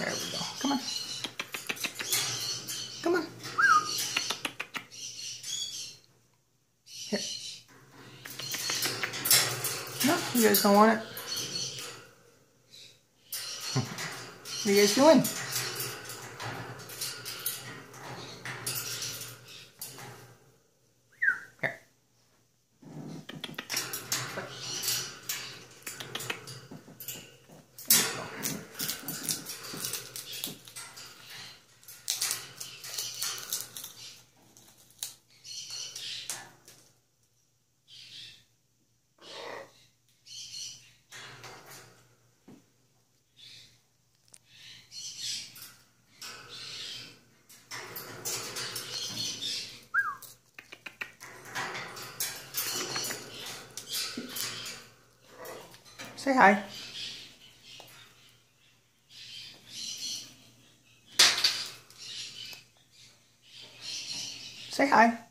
There we go. Come on. Come on. Here. No, you guys don't want it. what are you guys doing? Say hi. Say hi.